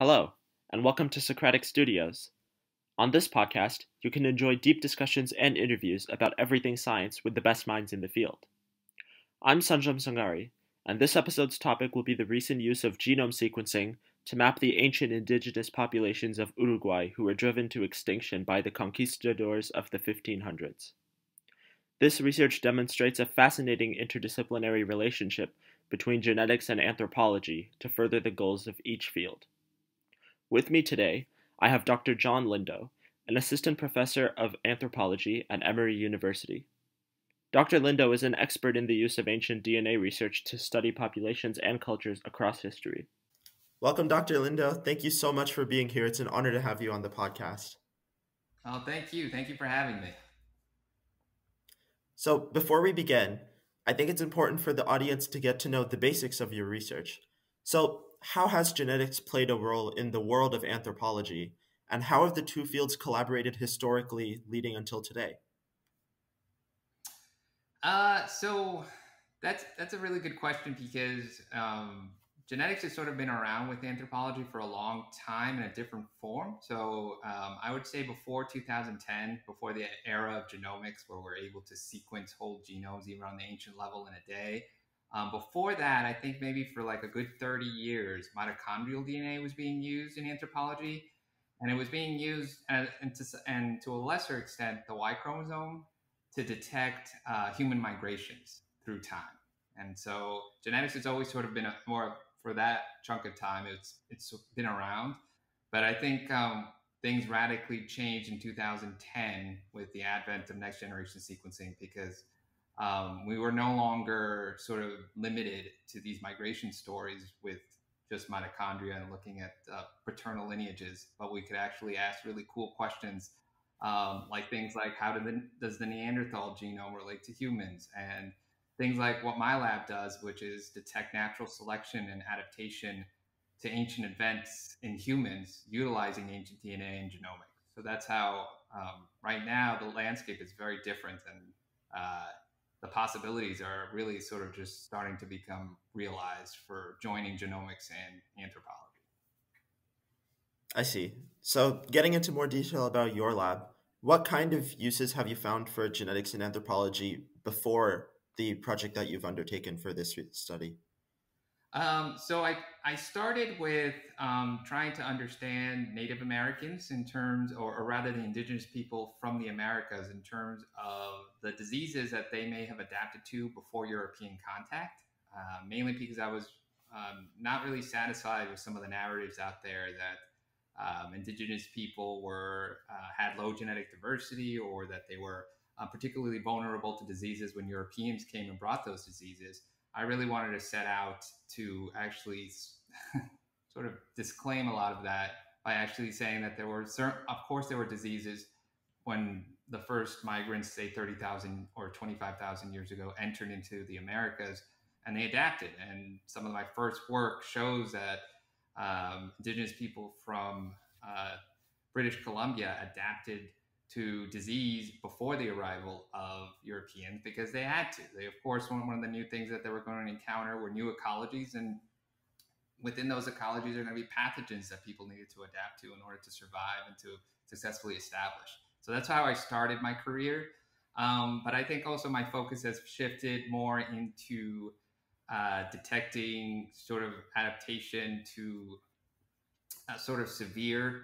Hello, and welcome to Socratic Studios. On this podcast, you can enjoy deep discussions and interviews about everything science with the best minds in the field. I'm Sunjum Sanghari, and this episode's topic will be the recent use of genome sequencing to map the ancient indigenous populations of Uruguay who were driven to extinction by the conquistadors of the 1500s. This research demonstrates a fascinating interdisciplinary relationship between genetics and anthropology to further the goals of each field. With me today, I have Dr. John Lindo, an assistant professor of anthropology at Emory University. Dr. Lindo is an expert in the use of ancient DNA research to study populations and cultures across history. Welcome, Dr. Lindo. Thank you so much for being here. It's an honor to have you on the podcast. Oh, thank you. Thank you for having me. So, before we begin, I think it's important for the audience to get to know the basics of your research. So, how has genetics played a role in the world of anthropology, and how have the two fields collaborated historically leading until today? Uh, so that's that's a really good question because um, genetics has sort of been around with anthropology for a long time in a different form. So um, I would say before 2010, before the era of genomics, where we're able to sequence whole genomes even on the ancient level in a day, um, before that, I think maybe for like a good 30 years, mitochondrial DNA was being used in anthropology. And it was being used, and, and, to, and to a lesser extent, the Y chromosome to detect uh, human migrations through time. And so genetics has always sort of been a, more for that chunk of time. It's it's been around, but I think um, things radically changed in 2010 with the advent of next generation sequencing because um, we were no longer sort of limited to these migration stories with just mitochondria and looking at uh, paternal lineages, but we could actually ask really cool questions um, like things like how the, does the Neanderthal genome relate to humans and things like what my lab does, which is detect natural selection and adaptation to ancient events in humans utilizing ancient DNA and genomics. So that's how um, right now the landscape is very different and uh, the possibilities are really sort of just starting to become realized for joining genomics and anthropology. I see. So, getting into more detail about your lab, what kind of uses have you found for genetics and anthropology before the project that you've undertaken for this study? Um, so I, I started with um, trying to understand Native Americans in terms, or, or, rather the indigenous people from the Americas in terms of the diseases that they may have adapted to before European contact, uh, mainly because I was um, not really satisfied with some of the narratives out there that um, indigenous people were uh, had low genetic diversity or that they were uh, particularly vulnerable to diseases when Europeans came and brought those diseases. I really wanted to set out to actually sort of disclaim a lot of that by actually saying that there were certain, of course, there were diseases when the first migrants, say 30,000 or 25,000 years ago, entered into the Americas and they adapted. And some of my first work shows that um, indigenous people from uh, British Columbia adapted to disease before the arrival of Europeans because they had to. They, of course, one, of the new things that they were going to encounter were new ecologies, and within those ecologies are going to be pathogens that people needed to adapt to in order to survive and to successfully establish. So that's how I started my career. Um, but I think also my focus has shifted more into uh, detecting sort of adaptation to uh, sort of severe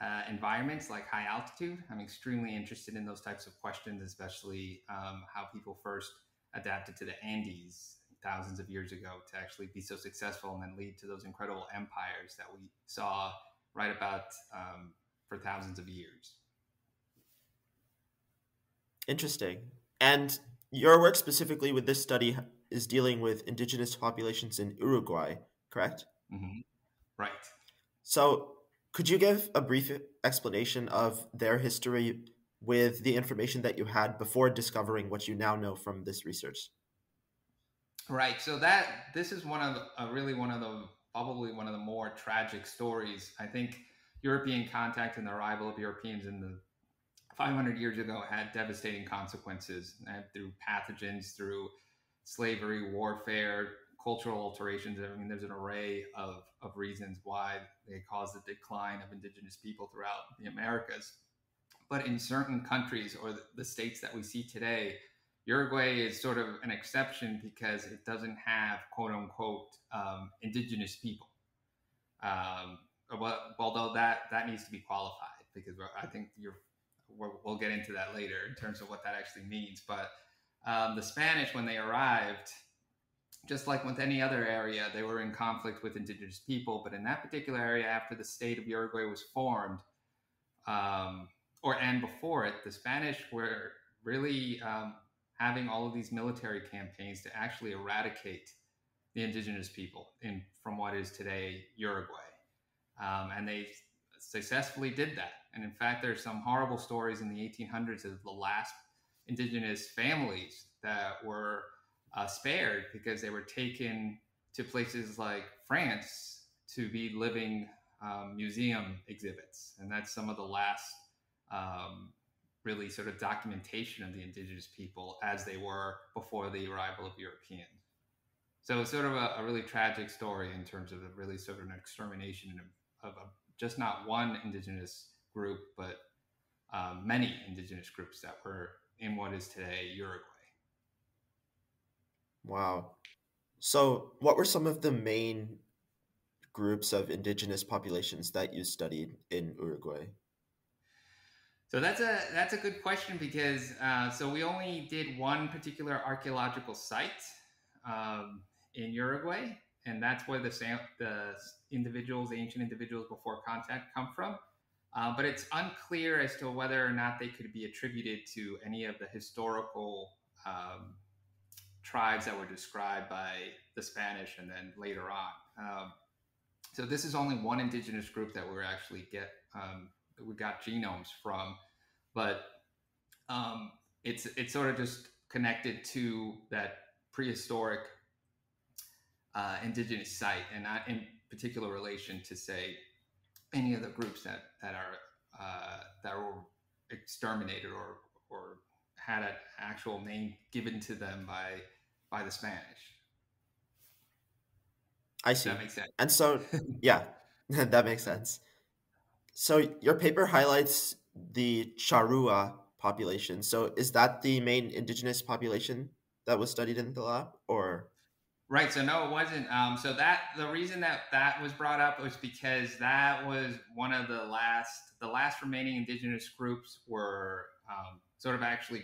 uh, environments like high altitude. I'm extremely interested in those types of questions, especially um, how people first adapted to the Andes thousands of years ago to actually be so successful and then lead to those incredible empires that we saw right about um, for thousands of years. Interesting. And your work specifically with this study is dealing with indigenous populations in Uruguay, correct? Mm-hmm. Right. So, could you give a brief explanation of their history with the information that you had before discovering what you now know from this research? Right. So that this is one of uh, really one of the probably one of the more tragic stories. I think European contact and the arrival of Europeans in the 500 years ago had devastating consequences uh, through pathogens, through slavery, warfare, cultural alterations. I mean, there's an array of, of reasons why they caused the decline of indigenous people throughout the Americas. But in certain countries or the, states that we see today, Uruguay is sort of an exception because it doesn't have quote unquote um, indigenous people. Um, although that that needs to be qualified because I think you're we'll get into that later in terms of what that actually means. But um, the Spanish, when they arrived, just like with any other area, they were in conflict with indigenous people. But in that particular area, after the state of Uruguay was formed, um, or and before it, the Spanish were really um, having all of these military campaigns to actually eradicate the indigenous people in from what is today Uruguay, um, and they successfully did that. And in fact, there's some horrible stories in the 1800s of the last indigenous families that were uh, spared because they were taken to places like France to be living um, museum exhibits. And that's some of the last um, really sort of documentation of the indigenous people as they were before the arrival of Europeans. So it's sort of a, a really tragic story in terms of really sort of an extermination of, of just not one indigenous group, but um, many indigenous groups that were in what is today Uruguay. Wow. So, what were some of the main groups of indigenous populations that you studied in Uruguay? So that's a that's a good question because uh, so we only did one particular archaeological site um, in Uruguay, and that's where the the individuals, the ancient individuals before contact, come from. Uh, but it's unclear as to whether or not they could be attributed to any of the historical um, tribes that were described by the Spanish and then later on. Um, so this is only one indigenous group that we're actually get um, we got genomes from, but um, it's it's sort of just connected to that prehistoric uh, indigenous site, and not in particular relation to say any of the groups that that are uh, that were exterminated or or had an actual name given to them by by the Spanish. I see. That makes sense. And so, yeah, that makes sense. So your paper highlights the Charrua population. So is that the main indigenous population that was studied in the lab, or? Right. So no, it wasn't. Um, so that the reason that that was brought up was because that was one of the last the last remaining indigenous groups were um, sort of actually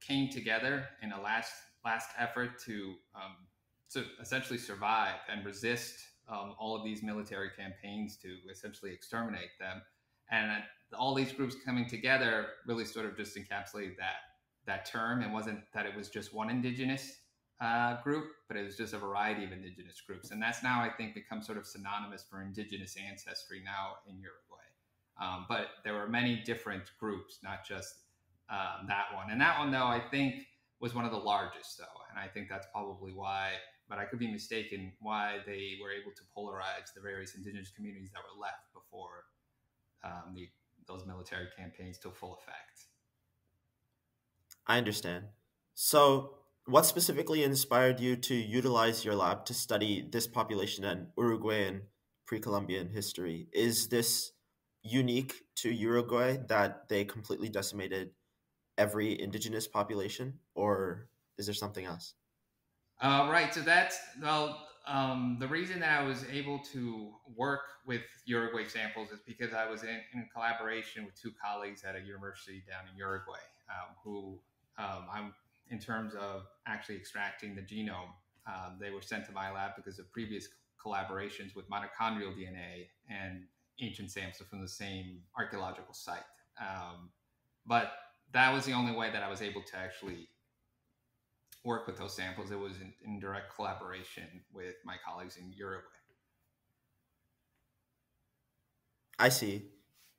came together in a last last effort to um, to essentially survive and resist um, all of these military campaigns to essentially exterminate them. And all these groups coming together really sort of just encapsulated that that term. It wasn't that it was just one indigenous uh, group, but it was just a variety of indigenous groups. And that's now, I think, become sort of synonymous for indigenous ancestry now in Uruguay. Um, but there were many different groups, not just um, that one. And that one, though, I think was one of the largest, though. And I think that's probably why, but I could be mistaken, why they were able to polarize the various indigenous communities that were left before um, the, those military campaigns took full effect. I understand. So, what specifically inspired you to utilize your lab to study this population and Uruguayan pre Columbian history? Is this unique to Uruguay that they completely decimated every indigenous population, or is there something else? Uh, right. So that's well. Um, the reason that I was able to work with Uruguay samples is because I was in, in collaboration with two colleagues at a university down in Uruguay, um, who um, I'm in terms of actually extracting the genome. Um, they were sent to my lab because of previous collaborations with mitochondrial DNA and ancient samples from the same archaeological site. Um, but that was the only way that I was able to actually work with those samples. It was in, in direct collaboration with my colleagues in Uruguay. I see.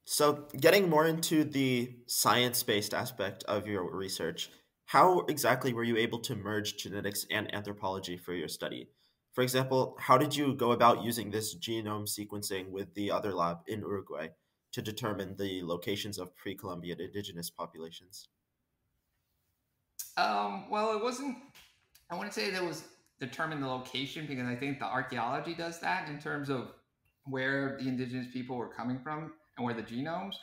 So, getting more into the science based aspect of your research, how exactly were you able to merge genetics and anthropology for your study? For example, how did you go about using this genome sequencing with the other lab in Uruguay to determine the locations of pre Columbian indigenous populations? Um, well, it wasn't, I want to say there was determine the location because I think the archaeology does that in terms of where the indigenous people were coming from and where the genomes.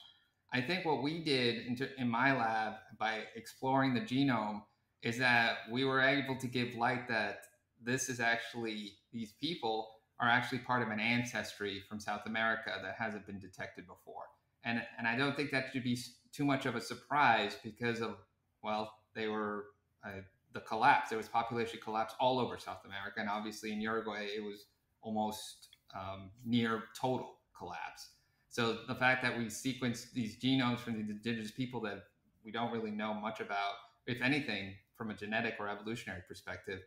I think what we did in, in my lab by exploring the genome is that we were able to give light that this is actually these people are actually part of an ancestry from South America that hasn't been detected before. And, and I don't think that should be too much of a surprise because of, well, they were uh, the collapse. There was population collapse all over South America. And obviously in Uruguay, it was almost um, near total collapse. So the fact that we sequenced these genomes from these indigenous people that we don't really know much about, if anything, from a genetic or evolutionary perspective,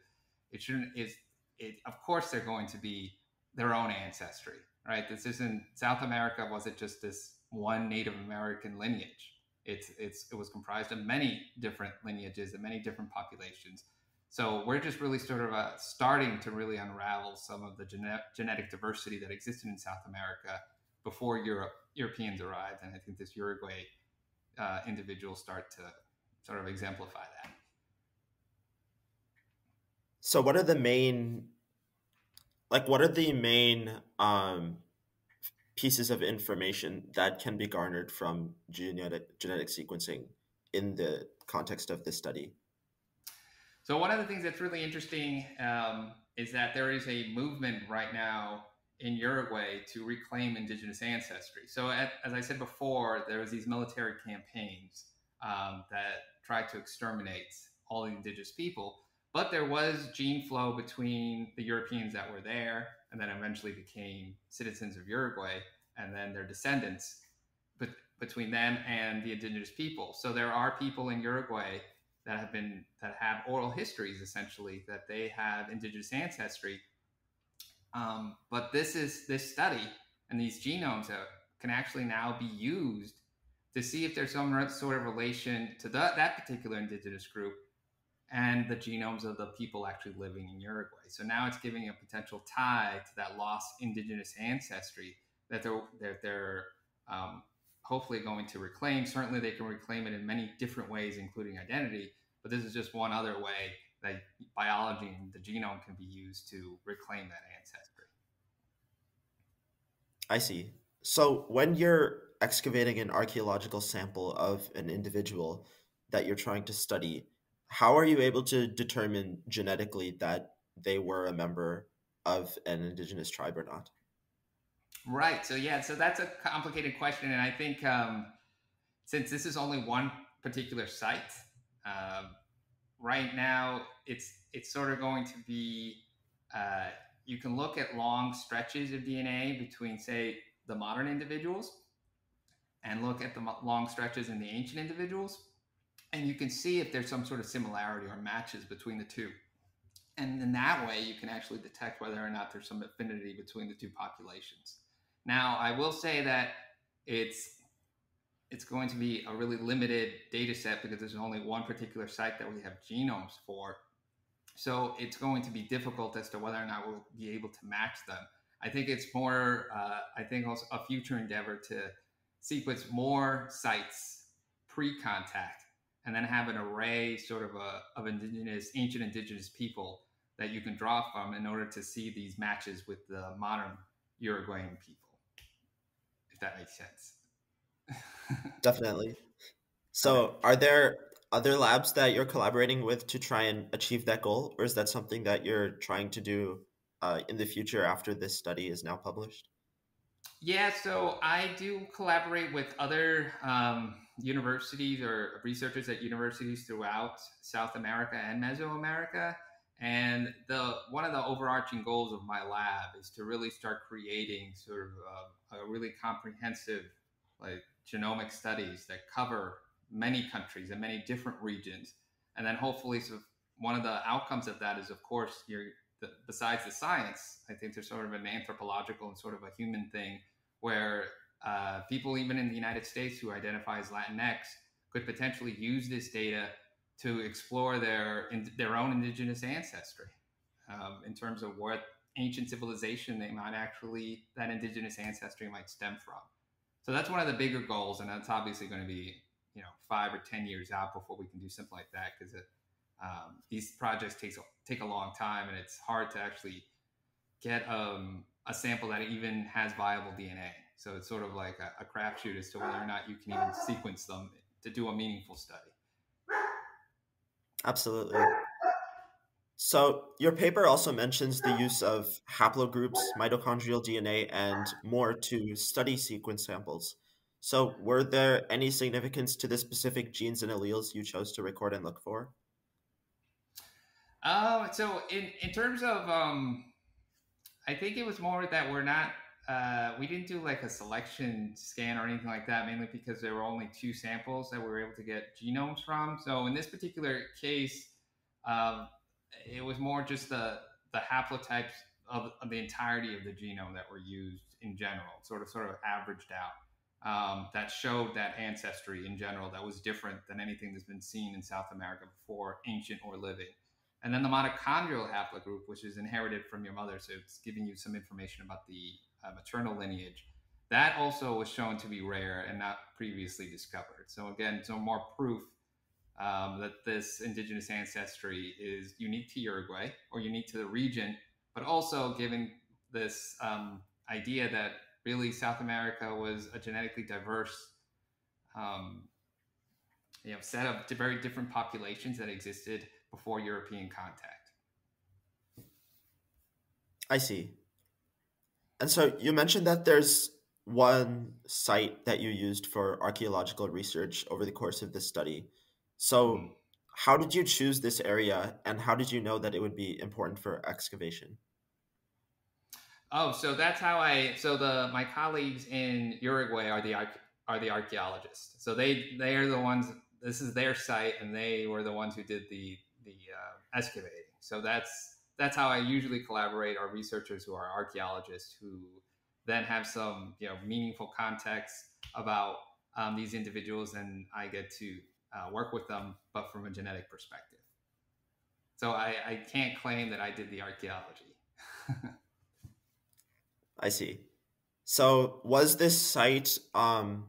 it shouldn't is it of course they're going to be their own ancestry, right? This isn't South America wasn't just this one Native American lineage. It's it's it was comprised of many different lineages and many different populations. So we're just really sort of uh, starting to really unravel some of the gene- genetic diversity that existed in South America before Europe Europeans arrived, and I think this Uruguay uh, individuals start to sort of exemplify that. So, what are the main, like, what are the main um, pieces of information that can be garnered from genetic genetic sequencing in the context of this study? So, one of the things that's really interesting um, is that there is a movement right now in Uruguay to reclaim indigenous ancestry. So, at, as I said before, there was these military campaigns um, that tried to exterminate all the indigenous people. But there was gene flow between the Europeans that were there and then eventually became citizens of Uruguay and then their descendants but between them and the indigenous people. So there are people in Uruguay that have been that have oral histories essentially that they have indigenous ancestry. Um, but this is this study and these genomes can actually now be used to see if there's some sort of relation to the, that particular indigenous group and the genomes of the people actually living in Uruguay. So now it's giving a potential tie to that lost indigenous ancestry that they're that they're um, hopefully going to reclaim. Certainly, they can reclaim it in many different ways, including identity. But this is just one other way that biology and the genome can be used to reclaim that ancestry. I see. So when you're excavating an archaeological sample of an individual that you're trying to study, how are you able to determine genetically that they were a member of an indigenous tribe or not? Right. So yeah. So that's a complicated question, and I think um, since this is only one particular site, um, right now it's it's sort of going to be. Uh, you can look at long stretches of DNA between, say, the modern individuals, and look at the long stretches in the ancient individuals, and you can see if there's some sort of similarity or matches between the two. And in that way, you can actually detect whether or not there's some affinity between the two populations. Now, I will say that it's it's going to be a really limited data set because there's only one particular site that we have genomes for. So it's going to be difficult as to whether or not we'll be able to match them. I think it's more, uh, I think also a future endeavor to sequence more sites pre-contact and then have an array sort of a, of indigenous, ancient indigenous people that you can draw from in order to see these matches with the modern Uruguayan people, if that makes sense. Definitely. So, are there other labs that you're collaborating with to try and achieve that goal, or is that something that you're trying to do uh, in the future after this study is now published? Yeah, so I do collaborate with other um, universities or researchers at universities throughout South America and Mesoamerica. And the one of the overarching goals of my lab is to really start creating sort of a, a really comprehensive like genomic studies that cover many countries and many different regions. And then hopefully, so one of the outcomes of that is, of course, you're the, besides the science, I think there's sort of an anthropological and sort of a human thing where uh, people even in the United States who identify as Latinx could potentially use this data to explore their in, their own indigenous ancestry um, in terms of what ancient civilization they might actually that indigenous ancestry might stem from. So that's one of the bigger goals, and that's obviously going to be you know five or ten years out before we can do something like that because um, these projects takes take a long time, and it's hard to actually get um, a sample that even has viable DNA. So it's sort of like a, a crapshoot as to whether or not you can even sequence them to do a meaningful study. Absolutely. So, your paper also mentions the use of haplogroups, mitochondrial DNA, and more to study sequence samples. So, were there any significance to the specific genes and alleles you chose to record and look for? Oh, so in, in terms of, um, I think it was more that we're not, uh, we didn't do like a selection scan or anything like that, mainly because there were only two samples that we were able to get genomes from. So in this particular case, um, it was more just the the haplotypes of, of, the entirety of the genome that were used in general, sort of sort of averaged out. Um, that showed that ancestry in general that was different than anything that's been seen in South America before, ancient or living. And then the mitochondrial haplogroup, which is inherited from your mother, so it's giving you some information about the uh, maternal lineage. That also was shown to be rare and not previously discovered. So again, so more proof um, that this indigenous ancestry is unique to Uruguay or unique to the region, but also given this um, idea that really South America was a genetically diverse um, you know, set of very different populations that existed before European contact. I see. And so you mentioned that there's one site that you used for archaeological research over the course of this study. So, mm. how did you choose this area, and how did you know that it would be important for excavation? Oh, so that's how I. So the my colleagues in Uruguay are the are the archaeologists. So they they are the ones. This is their site, and they were the ones who did the the uh, excavating. So that's that's how I usually collaborate. Are researchers who are archaeologists who then have some you know meaningful context about um, these individuals, and I get to uh, work with them, but from a genetic perspective. So I, I can't claim that I did the archaeology. I see. So was this site um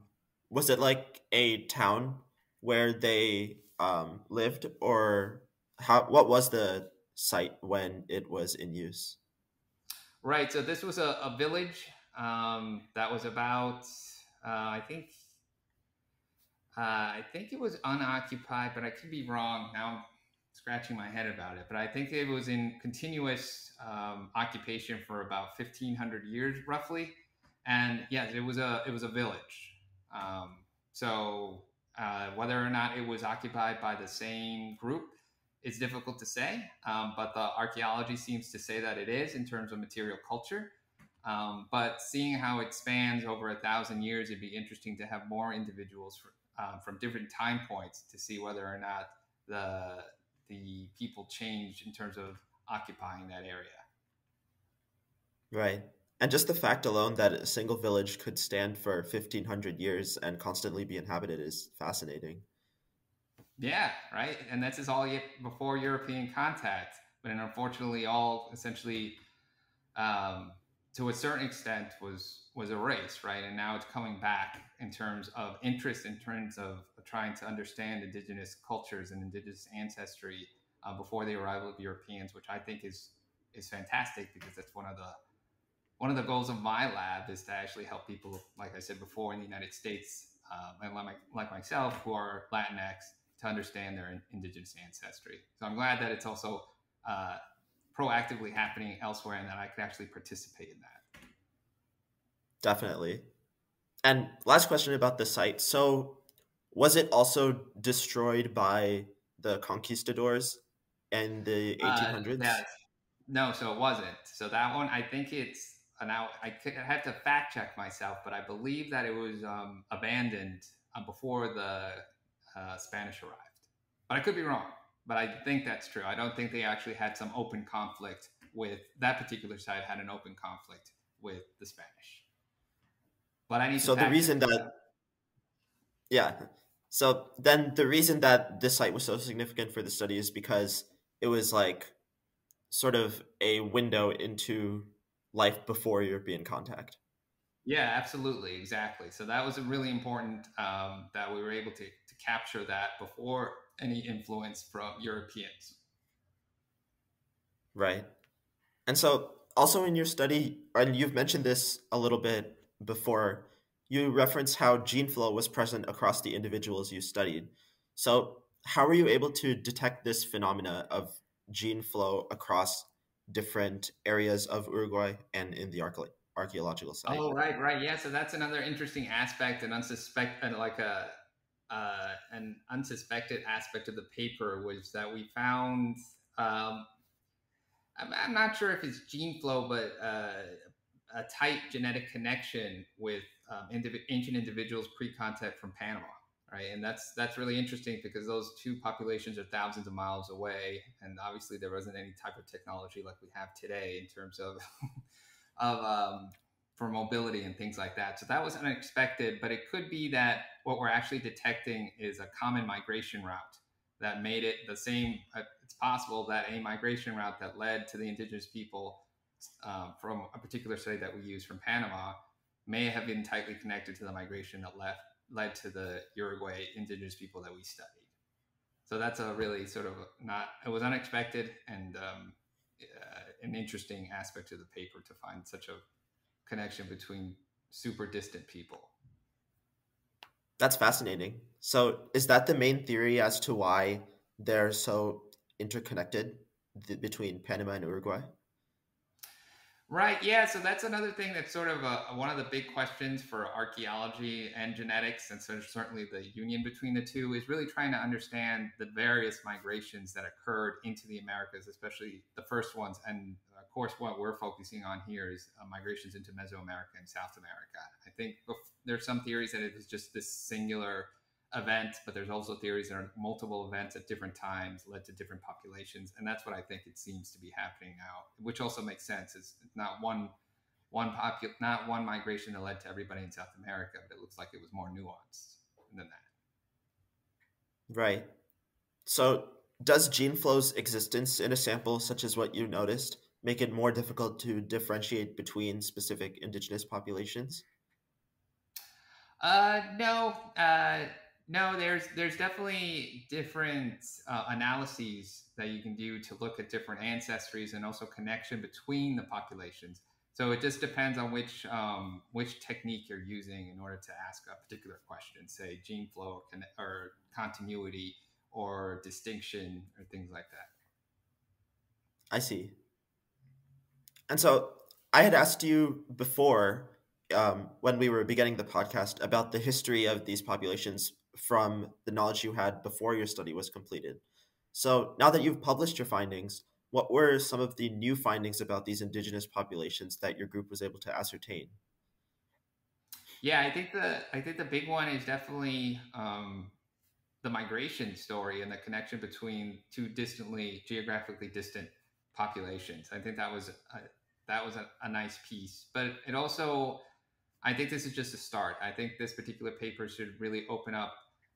was it like a town where they um lived or how what was the site when it was in use? Right. So this was a, a village um, that was about uh, I think uh, I think it was unoccupied, but I could be wrong. Now I'm scratching my head about it, but I think it was in continuous um, occupation for about 1,500 years, roughly. And yes, it was a it was a village. Um, so uh, whether or not it was occupied by the same group is difficult to say, um, but the archaeology seems to say that it is in terms of material culture. Um, but seeing how it spans over a thousand years, it'd be interesting to have more individuals um, from different time points to see whether or not the the people changed in terms of occupying that area. Right. And just the fact alone that a single village could stand for 1500 years and constantly be inhabited is fascinating. Yeah, right. And that's just all before European contact. But unfortunately, all essentially um, to a certain extent was was erased, right? And now it's coming back in terms of interest, in terms of trying to understand indigenous cultures and indigenous ancestry uh, before the arrival of Europeans, which I think is is fantastic because that's one of the one of the goals of my lab is to actually help people, like I said before, in the United States, um, and like, like myself, who are Latinx, to understand their indigenous ancestry. So I'm glad that it's also uh, proactively happening elsewhere and that I could actually participate in that. Definitely. And last question about the site. So, was it also destroyed by the conquistadors in the 1800s? Uh, no, so it wasn't. So that one, I think it's now I, I have to fact check myself, but I believe that it was um, abandoned uh, before the uh, Spanish arrived. But I could be wrong but I think that's true. I don't think they actually had some open conflict with that particular side had an open conflict with the Spanish. But I need so the reason that, that yeah. So then the reason that this site was so significant for the study is because it was like sort of a window into life before European contact. Yeah, absolutely, exactly. So that was a really important um, that we were able to, to capture that before any influence from Europeans. Right. And so, also in your study, and you've mentioned this a little bit before, you reference how gene flow was present across the individuals you studied. So, how were you able to detect this phenomena of gene flow across different areas of Uruguay and in the archaeological site? Oh, right, right. Yeah, so that's another interesting aspect and unsuspected, like a uh, an unsuspected aspect of the paper was that we found um, I'm, I'm, not sure if it's gene flow, but uh, a tight genetic connection with um, indiv- ancient individuals pre-contact from Panama, right? And that's that's really interesting because those two populations are thousands of miles away, and obviously there wasn't any type of technology like we have today in terms of of um, for mobility and things like that. So that was unexpected, but it could be that what we're actually detecting is a common migration route that made it the same. Uh, it's possible that a migration route that led to the indigenous people um, from a particular study that we use from Panama may have been tightly connected to the migration that left led to the Uruguay indigenous people that we studied. So that's a really sort of not it was unexpected and um, uh, an interesting aspect of the paper to find such a connection between super distant people. That's fascinating. So, is that the main theory as to why they're so interconnected th- between Panama and Uruguay? Right. Yeah. So that's another thing that's sort of a, one of the big questions for archaeology and genetics, and so certainly the union between the two is really trying to understand the various migrations that occurred into the Americas, especially the first ones. And course, what we're focusing on here is uh, migrations into Mesoamerica and South America. I think there's some theories that it was just this singular event, but there's also theories that are multiple events at different times led to different populations, and that's what I think it seems to be happening now, which also makes sense. It's not one one popu- not one migration that led to everybody in South America, but it looks like it was more nuanced than that. Right. So, does gene flow's existence in a sample such as what you noticed make it more difficult to differentiate between specific indigenous populations? Uh, no. Uh, no, there's there's definitely different uh, analyses that you can do to look at different ancestries and also connection between the populations. So it just depends on which um, which technique you're using in order to ask a particular question, say gene flow or, con- or continuity or distinction or things like that. I see. And so I had asked you before um, when we were beginning the podcast about the history of these populations from the knowledge you had before your study was completed. So now that you've published your findings, what were some of the new findings about these indigenous populations that your group was able to ascertain? Yeah, I think the I think the big one is definitely um, the migration story and the connection between two distantly geographically distant populations. I think that was a, that was a, a nice piece, but it also I think this is just a start. I think this particular paper should really open up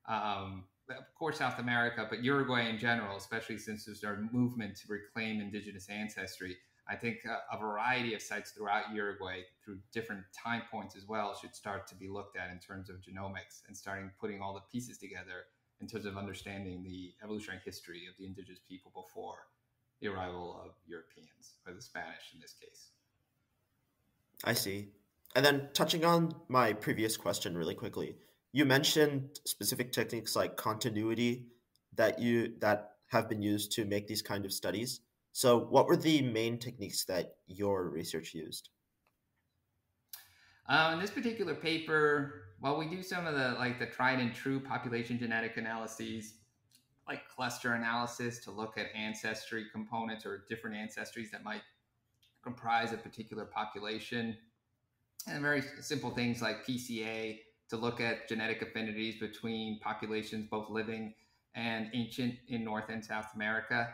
um, of course, South America, but Uruguay in general, especially since there's a movement to reclaim indigenous ancestry. I think a, a, variety of sites throughout Uruguay, through different time points as well, should start to be looked at in terms of genomics and starting putting all the pieces together in terms of understanding the evolutionary history of the indigenous people before the arrival of Europeans, or the Spanish in this case. I see. And then touching on my previous question really quickly, you mentioned specific techniques like continuity that you that have been used to make these kind of studies. So, what were the main techniques that your research used? Uh, in this particular paper, while we do some of the like the tried and true population genetic analyses, like cluster analysis to look at ancestry components or different ancestries that might comprise a particular population, and very simple things like PCA to look at genetic affinities between populations, both living and ancient in North and South America.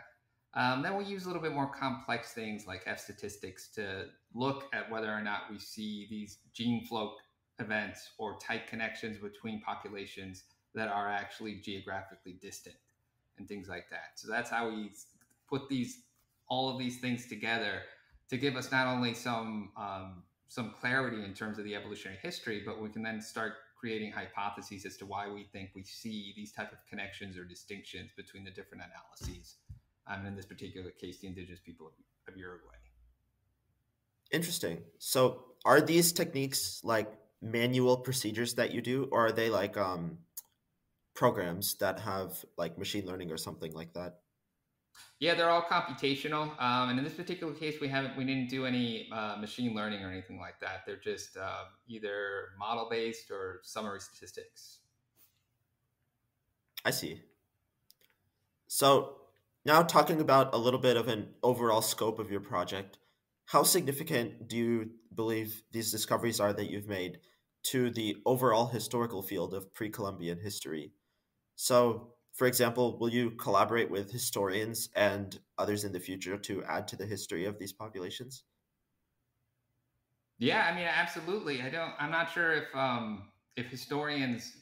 Um, then we use a little bit more complex things like F statistics to look at whether or not we see these gene flow events or tight connections between populations that are actually geographically distant and things like that. So that's how we put these all of these things together to give us not only some um, some clarity in terms of the evolutionary history, but we can then start creating hypotheses as to why we think we see these type of connections or distinctions between the different analyses. Um, in this particular case, the indigenous people of, of Uruguay. Interesting. So, are these techniques like manual procedures that you do, or are they like um, programs that have like machine learning or something like that? Yeah, they're all computational, um, and in this particular case, we haven't we didn't do any uh, machine learning or anything like that. They're just uh, either model based or summary statistics. I see. So now talking about a little bit of an overall scope of your project, how significant do you believe these discoveries are that you've made to the overall historical field of pre-Columbian history? So for example, will you collaborate with historians and others in the future to add to the history of these populations? Yeah, I mean, absolutely. I don't. I'm not sure if um, if historians,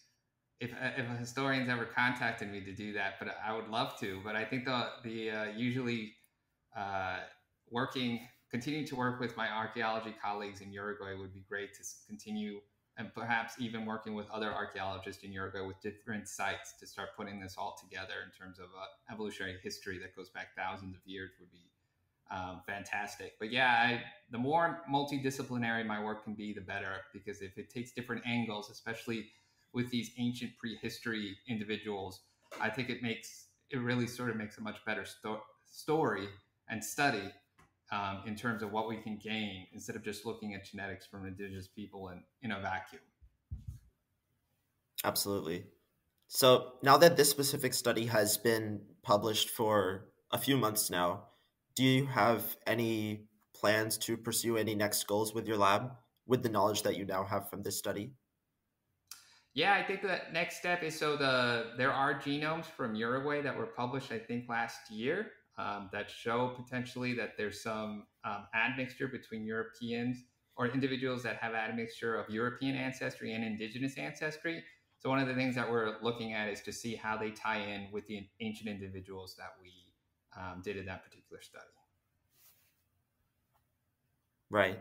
if uh, if historians ever contacted me to do that, but I would love to. But I think the the uh, usually uh, working, continuing to work with my archaeology colleagues in Uruguay would be great to continue and perhaps even working with other archaeologists in Uruguay with different sites to start putting this all together in terms of uh, evolutionary history that goes back thousands of years would be um, fantastic. But yeah, I, the more multidisciplinary my work can be, the better because if it takes different angles, especially with these ancient prehistory individuals, I think it makes it really sort of makes a much better sto- story and study um, in terms of what we can gain instead of just looking at genetics from indigenous people in, in a vacuum. Absolutely. So now that this specific study has been published for a few months now, do you have any plans to pursue any next goals with your lab with the knowledge that you now have from this study? Yeah, I think the next step is so the there are genomes from Uruguay that were published I think last year um, that show potentially that there's some um, admixture between Europeans or individuals that have admixture of European ancestry and indigenous ancestry. So one of the things that we're looking at is to see how they tie in with the ancient individuals that we um, did in that particular study. Right.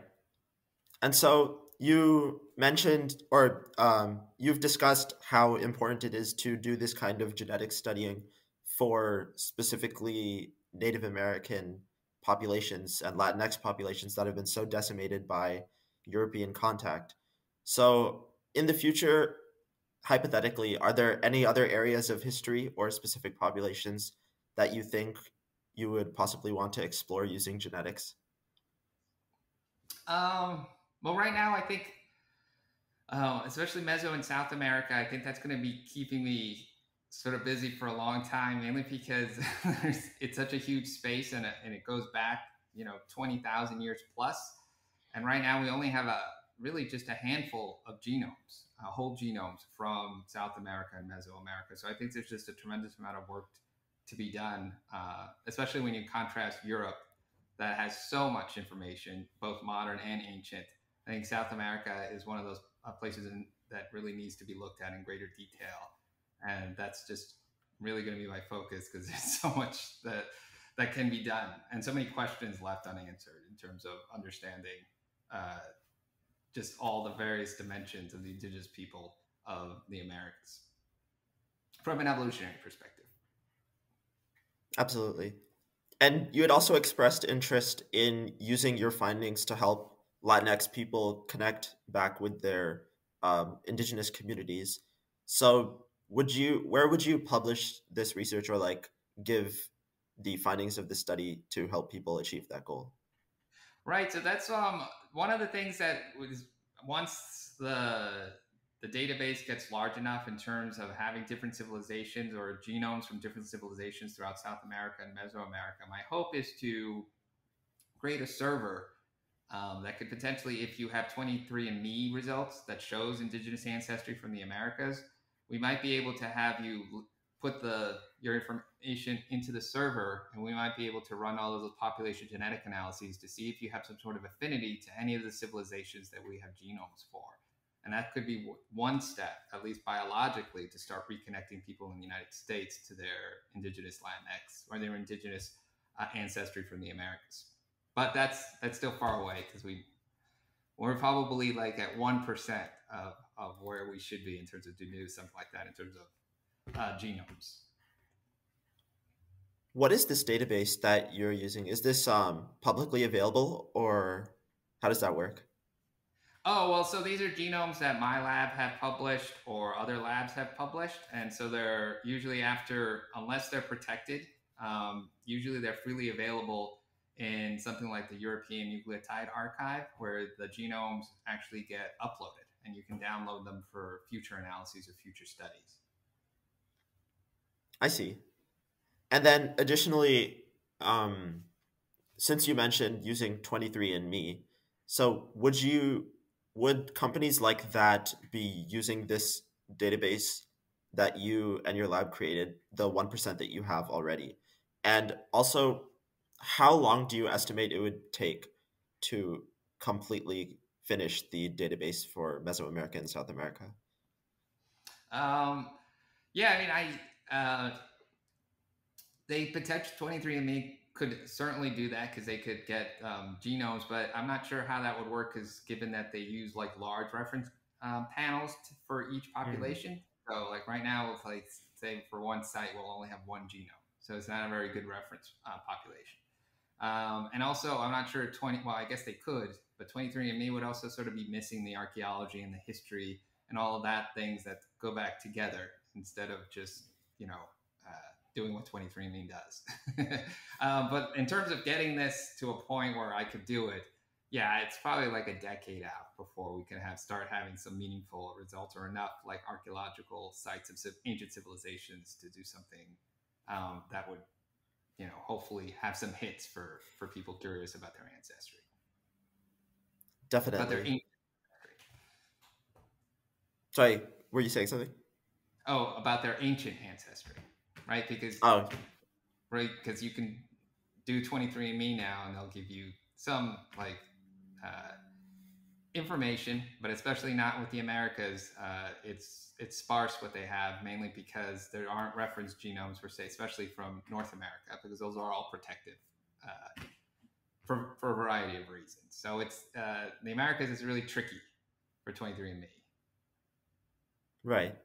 And so you mentioned, or um, you've discussed how important it is to do this kind of genetic studying for specifically Native American populations and Latinx populations that have been so decimated by European contact. So, in the future, hypothetically, are there any other areas of history or specific populations that you think you would possibly want to explore using genetics? Um, well, right now, I think, uh, especially Meso and South America, I think that's going to be keeping me sort of busy for a long time, mainly because it's such a huge space and, and it goes back, you know, 20,000 years plus. And right now we only have a really just a handful of genomes, uh, whole genomes from South America and Mesoamerica. So I think there's just a tremendous amount of work to be done, uh, especially when you contrast Europe that has so much information, both modern and ancient. I think South America is one of those uh, places in, that really needs to be looked at in greater detail and that's just really going to be my focus because there's so much that that can be done and so many questions left unanswered in terms of understanding uh, just all the various dimensions of the indigenous people of the Americas from an evolutionary perspective. Absolutely. And you had also expressed interest in using your findings to help Latinx people connect back with their um, indigenous communities. So, would you where would you publish this research or like give the findings of the study to help people achieve that goal? Right so that's um one of the things that was once the the database gets large enough in terms of having different civilizations or genomes from different civilizations throughout South America and Mesoamerica, my hope is to create a server um, that could potentially, if you have 23andMe results that shows indigenous ancestry from the Americas, we might be able to have you put the your information into the server and we might be able to run all of those population genetic analyses to see if you have some sort of affinity to any of the civilizations that we have genomes for. And that could be one step at least biologically to start reconnecting people in the united states to their indigenous latinx or their indigenous uh, ancestry from the americas. But that's that's still far away because we we're probably like at 1% of, of where we should be in terms of do something like that in terms of uh, genomes. What is this database that you're using? Is this um, publicly available or how does that work? Oh, well, so these are genomes that my lab have published or other labs have published. And so they're usually after, unless they're protected, um, usually they're freely available in something like the European Nucleotide Archive, where the genomes actually get uploaded and you can download them for future analyses or future studies. I see. And then additionally, um, since you mentioned using 23andMe, so would you would companies like that be using this database that you and your lab created, the 1% that you have already? And also, how long do you estimate it would take to completely finish the database for Mesoamerica and South America? Um, yeah, I mean, I uh, they potential 23andMe could certainly do that because they could get um, genomes, but I'm not sure how that would work because given that they use like large reference um, panels to, for each mm-hmm. population. Mm-hmm. So like right now, if like say for one site, we'll only have one genome, so it's not a very good reference uh, population. Um, and also, I'm not sure 20. Well, I guess they could, but 23andMe would also sort of be missing the archaeology and the history and all of that things that go back together instead of just you know doing what 23andMe does. um, but in terms of getting this to a point where I could do it, yeah, it's probably like a decade out before we can have start having some meaningful results or enough like archaeological sites of ancient civilizations to do something um, that would, you know, hopefully have some hits for for people curious about their ancestry. Definitely. About their ancient Sorry, were you saying something? Oh, about their ancient ancestry right? Because oh. right because you can do 23andMe now, and they'll give you some like uh, information, but especially not with the Americas. Uh, it's it's sparse what they have, mainly because there aren't reference genomes per se, especially from North America, because those are all protective. Uh, for, for a variety of reasons. So it's uh, the Americas is really tricky for 23andMe. Right.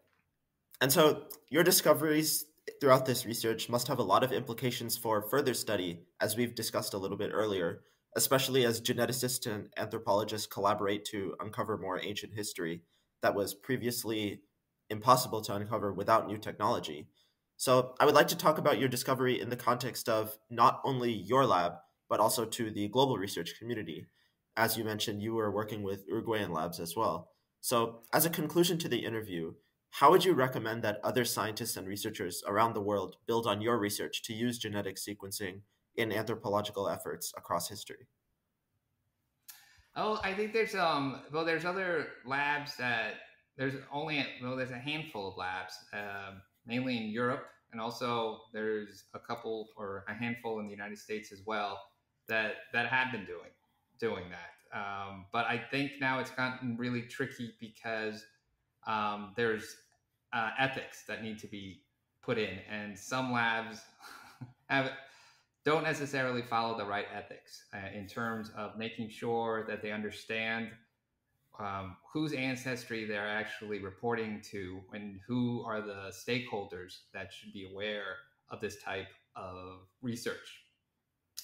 And so your discoveries throughout this research must have a lot of implications for further study, as we've discussed a little bit earlier, especially as geneticists and anthropologists collaborate to uncover more ancient history that was previously impossible to uncover without new technology. So, I would like to talk about your discovery in the context of not only your lab, but also to the global research community. As you mentioned, you were working with Uruguayan labs as well. So, as a conclusion to the interview, how would you recommend that other scientists and researchers around the world build on your research to use genetic sequencing in anthropological efforts across history? Oh, I think there's um well there's other labs that there's only well there's a handful of labs uh, mainly in Europe and also there's a couple or a handful in the United States as well that that have been doing doing that. Um, but I think now it's gotten really tricky because um, there's uh, ethics that need to be put in, and some labs have don't necessarily follow the right ethics uh, in terms of making sure that they understand um, whose ancestry they're actually reporting to and who are the stakeholders that should be aware of this type of research.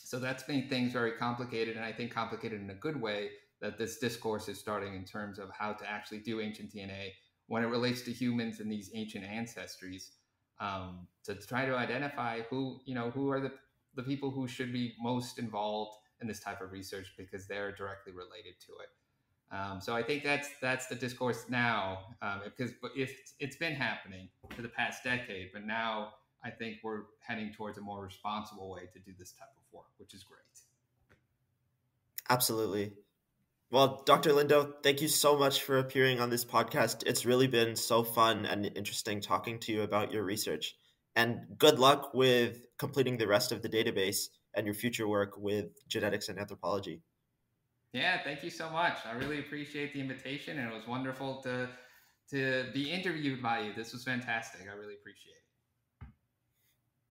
So that's made things very complicated, and I think complicated in a good way that this discourse is starting in terms of how to actually do ancient DNA when it relates to humans and these ancient ancestries um, to try to identify who you know who are the the people who should be most involved in this type of research because they're directly related to it. Um, so I think that's that's the discourse now um, because it's it's been happening for the past decade, but now I think we're heading towards a more responsible way to do this type of work, which is great. Absolutely. Well, Dr. Lindo, thank you so much for appearing on this podcast. It's really been so fun and interesting talking to you about your research. And good luck with completing the rest of the database and your future work with genetics and anthropology. Yeah, thank you so much. I really appreciate the invitation and it was wonderful to to be interviewed by you. This was fantastic. I really appreciate it.